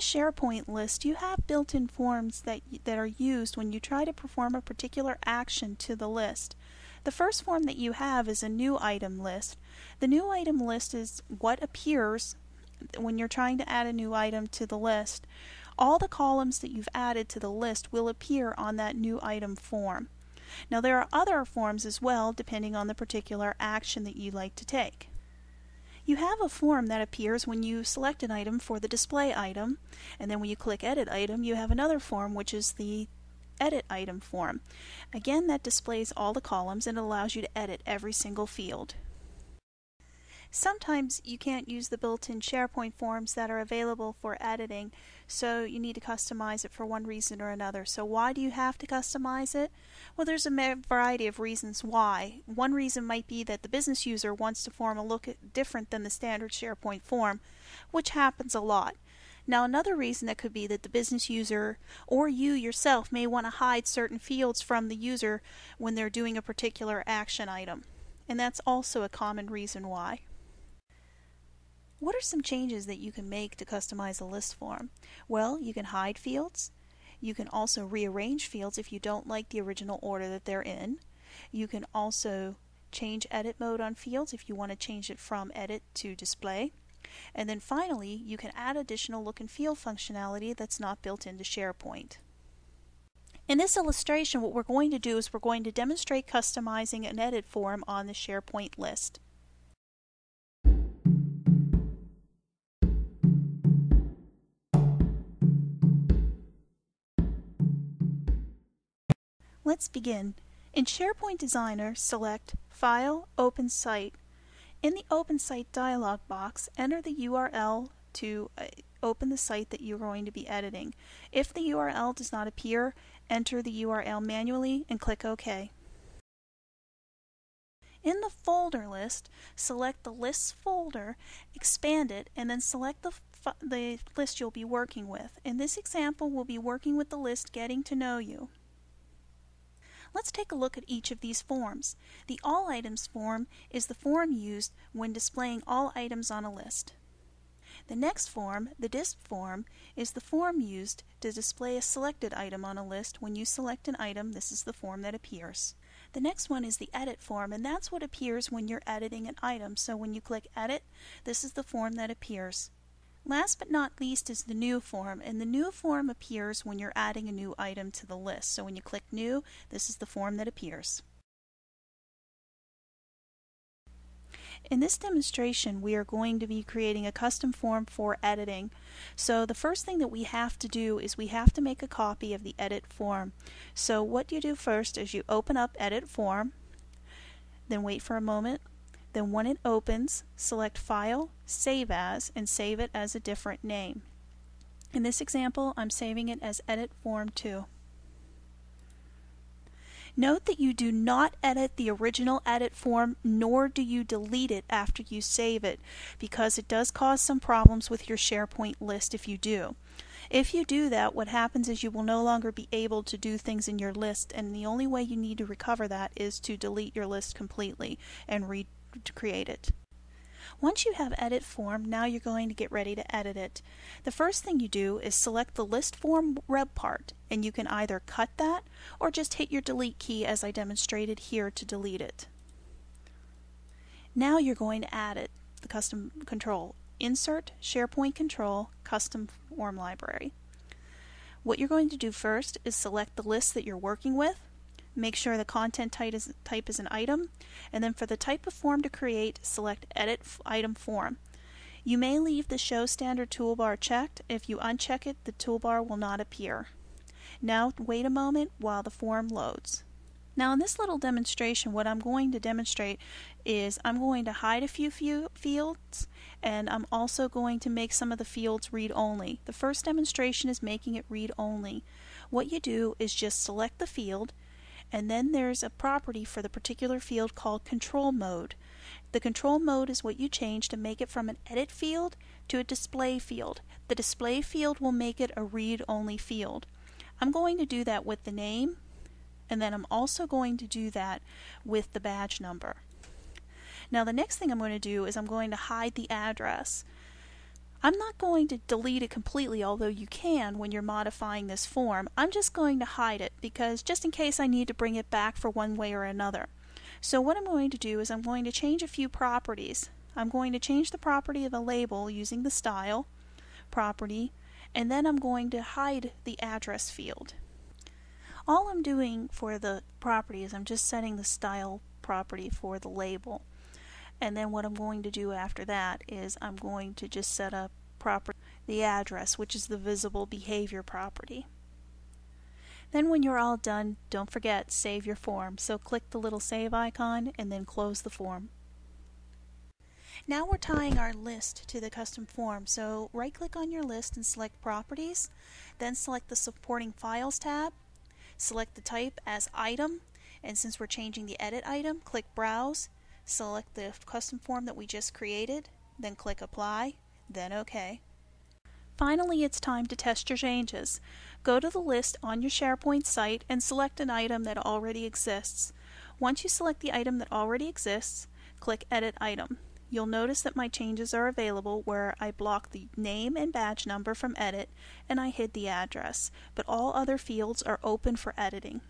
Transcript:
SharePoint list, you have built-in forms that, that are used when you try to perform a particular action to the list. The first form that you have is a new item list. The new item list is what appears when you're trying to add a new item to the list. All the columns that you've added to the list will appear on that new item form. Now there are other forms as well depending on the particular action that you'd like to take. You have a form that appears when you select an item for the display item, and then when you click Edit Item, you have another form which is the Edit Item form. Again, that displays all the columns and allows you to edit every single field. Sometimes you can't use the built-in SharePoint forms that are available for editing, so you need to customize it for one reason or another. So why do you have to customize it? Well, there's a variety of reasons why. One reason might be that the business user wants to form a look different than the standard SharePoint form, which happens a lot. Now, another reason that could be that the business user or you yourself may want to hide certain fields from the user when they're doing a particular action item. And that's also a common reason why. What are some changes that you can make to customize a list form? Well, you can hide fields. You can also rearrange fields if you don't like the original order that they're in. You can also change edit mode on fields if you want to change it from edit to display. And then finally, you can add additional look and feel functionality that's not built into SharePoint. In this illustration, what we're going to do is we're going to demonstrate customizing an edit form on the SharePoint list. Let's begin. In SharePoint Designer, select File, Open Site. In the Open Site dialog box, enter the URL to uh, open the site that you're going to be editing. If the URL does not appear, enter the URL manually and click OK. In the folder list, select the Lists folder, expand it, and then select the, the list you'll be working with. In this example, we'll be working with the list Getting to Know You. Let's take a look at each of these forms. The All Items form is the form used when displaying all items on a list. The next form, the Disp form, is the form used to display a selected item on a list. When you select an item, this is the form that appears. The next one is the Edit form, and that's what appears when you're editing an item. So when you click Edit, this is the form that appears. Last but not least is the new form, and the new form appears when you're adding a new item to the list. So when you click New, this is the form that appears. In this demonstration, we are going to be creating a custom form for editing. So the first thing that we have to do is we have to make a copy of the edit form. So what you do first is you open up edit form, then wait for a moment, then when it opens, select File, Save As, and save it as a different name. In this example, I'm saving it as Edit Form 2. Note that you do not edit the original edit form nor do you delete it after you save it because it does cause some problems with your SharePoint list if you do. If you do that, what happens is you will no longer be able to do things in your list and the only way you need to recover that is to delete your list completely and re to create it. Once you have edit form, now you're going to get ready to edit it. The first thing you do is select the list form web part and you can either cut that or just hit your delete key as I demonstrated here to delete it. Now you're going to add it, the custom control. Insert SharePoint Control Custom Form Library. What you're going to do first is select the list that you're working with Make sure the content type is, type is an item, and then for the type of form to create, select Edit Item Form. You may leave the Show Standard toolbar checked. If you uncheck it, the toolbar will not appear. Now wait a moment while the form loads. Now in this little demonstration, what I'm going to demonstrate is I'm going to hide a few fields and I'm also going to make some of the fields read only. The first demonstration is making it read only. What you do is just select the field, and then there's a property for the particular field called control mode. The control mode is what you change to make it from an edit field to a display field. The display field will make it a read-only field. I'm going to do that with the name and then I'm also going to do that with the badge number. Now the next thing I'm going to do is I'm going to hide the address. I'm not going to delete it completely, although you can when you're modifying this form. I'm just going to hide it because just in case I need to bring it back for one way or another. So what I'm going to do is I'm going to change a few properties. I'm going to change the property of a label using the style property and then I'm going to hide the address field. All I'm doing for the property is I'm just setting the style property for the label. And then what I'm going to do after that is I'm going to just set up property the address, which is the visible behavior property. Then when you're all done, don't forget save your form. So click the little save icon and then close the form. Now we're tying our list to the custom form. So right click on your list and select properties, then select the supporting files tab, select the type as item, and since we're changing the edit item, click browse, select the custom form that we just created, then click apply, then OK. Finally, it's time to test your changes. Go to the list on your SharePoint site and select an item that already exists. Once you select the item that already exists, click Edit Item. You'll notice that my changes are available where I block the name and badge number from edit and I hid the address, but all other fields are open for editing.